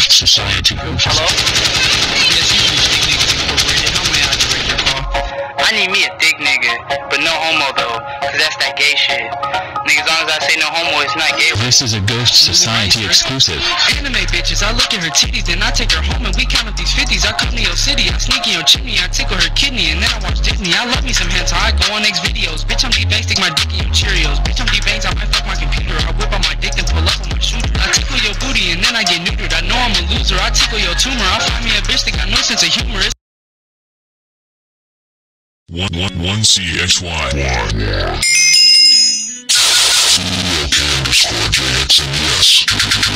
Ghost Society. Hello? Yes, you reached Thick Niggas Incorporated. How may I direct your call? I need me a thick nigga, but no homo though, cause that's that gay shit. Nigga, as long as I say no homo, it's not gay. This is a Ghost Society exclusive. Anime bitches, I look at her titties, then I take her home and we count up these 50s. I come to your city, I sneak in your chimney, I tickle her kidney, and then I watch Disney. I love me some hentai, I go on next videos. Bitch, I'm D-Bang, stick my dick in your Cheerios. Bitch, I'm and then I get neutered. I know I'm a loser, I tickle your tumor. I find me a bitch that got no sense of humor. It's One one one CXY. JXN yes.